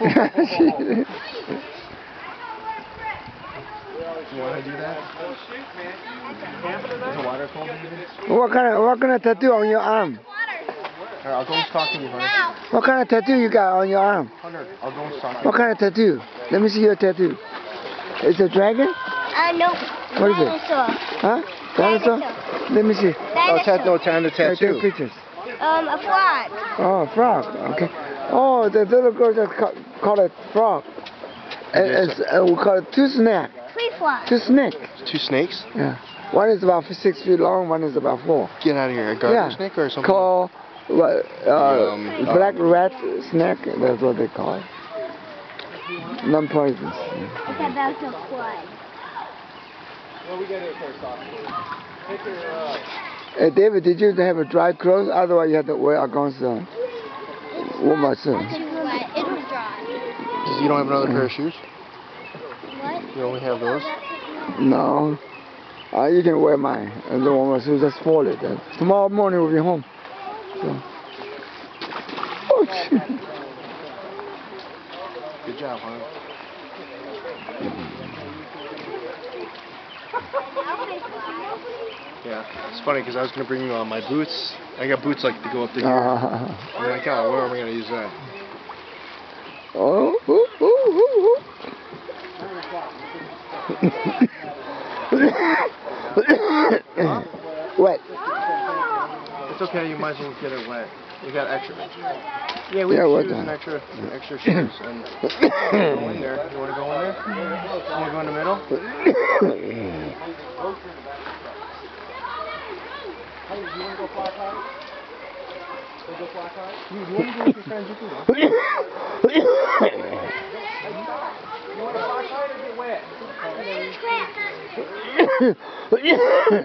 You want to do that? Is the water cold? what kind of what kind of tattoo on your arm? Alright, I'll go and talk to you, Hunter. What kind of tattoo you got on your arm? Hunter, I'll go and talk to What kind of tattoo? Let me see your tattoo. It's a dragon? Uh, no. What is it? Huh? Dinosaur? Let me see. Oh, tat- no, time to I take tattoo. pictures. Um, a frog. Oh, frog. Okay. Oh, the little girl just ca- call it frog. And Yes, it's, uh, we call it two snake. Tree frog. Two snake. Two snakes? Yeah. One is about six feet long. One is about four. Get out of here. A garter Yeah. snake or something? Call what? Uh, Um, black rat snake. That's what they call it. Non-poisonous. It's about to fly. Hey, David, did you have a dry clothes? Otherwise, you have to wear a against the warmer soon. It's wet. It'll dry. You don't have another pair of shoes? What? You only have those? No. Uh, you can wear mine. And the one shoes just fold it. Uh, tomorrow morning we'll be home. So. Oh, shit. Good job, Hunter. Yeah, it's funny because I was gonna bring you uh, my boots. I got boots like to go up to here. Uh, I'm like, oh, where am I gonna use that? oh, ooh, ooh. Wet. It's okay. You might as well get it wet. You got extra. Yeah, we Yeah, have what shoes and extra, extra shoes. And go in there. You wanna go in there? You wanna go in the middle? You, you wanna go with your friends? You can go. You wanna fly kite or get Yeah.